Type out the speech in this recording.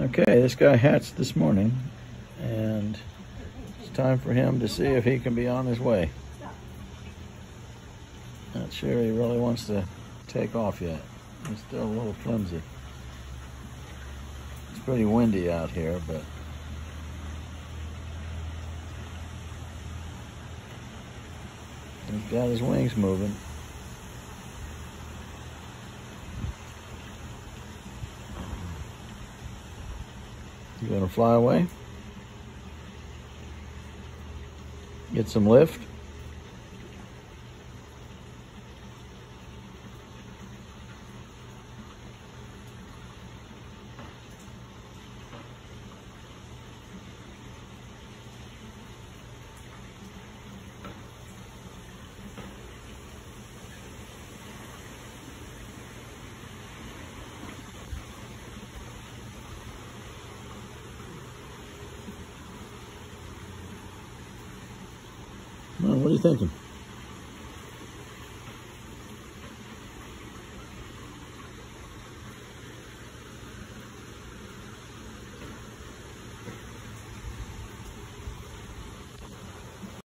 Okay, this guy hatched this morning, and it's time for him to see if he can be on his way. Not sure he really wants to take off yet. He's still a little flimsy. It's pretty windy out here, but he's got his wings moving. You gonna fly away? Get some lift? Well, what are you thinking?